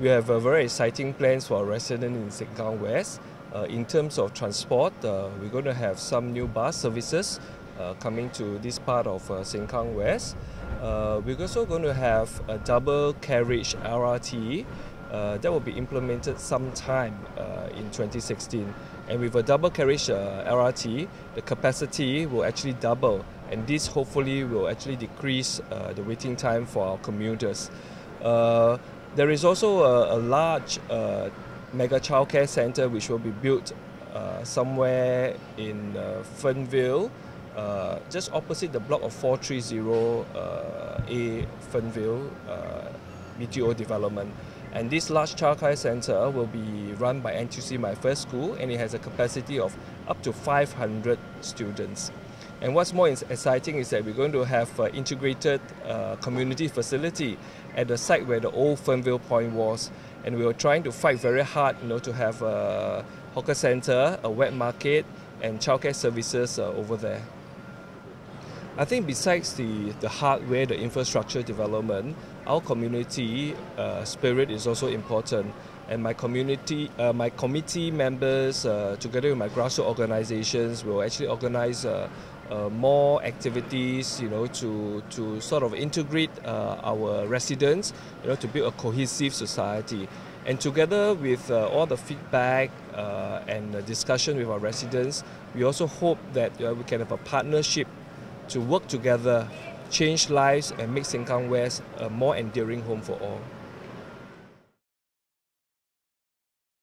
we have a very exciting plans for our residents in Sengkang West. Uh, in terms of transport, uh, we're going to have some new bus services uh, coming to this part of uh, Sengkang West. Uh, we're also going to have a double carriage LRT uh, that will be implemented sometime in 2016. And with a double carriage LRT, the capacity will actually double, and this hopefully will actually decrease the waiting time for our commuters. There is also a, a large uh, mega childcare center which will be built uh, somewhere in uh, Fernvale, uh, just opposite the block of 430 uh, Fernvale uh, BTO development. And this large childcare center will be run by NTUC My First School and it has a capacity of up to 500 students. And what's more exciting is that we're going to have an integrated uh, community facility at the site where the old Fernvale Point was. And we were trying to fight very hard you know, to have a hawker center, a wet market, and childcare services uh, over there. I think besides the, the hardware, the infrastructure development, our community uh, spirit is also important. And my community, uh, my committee members, uh, together with my grassroots organizations, will actually organize uh, more activities, you know, to, to sort of integrate uh, our residents, you know, to build a cohesive society. And together with uh, all the feedback uh, and the discussion with our residents, we also hope that uh, we can have a partnership to work together, change lives, and make Sengkang West a more enduring home for all.